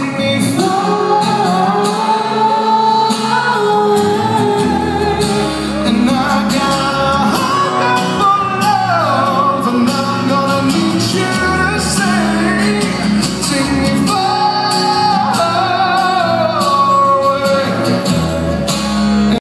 sing me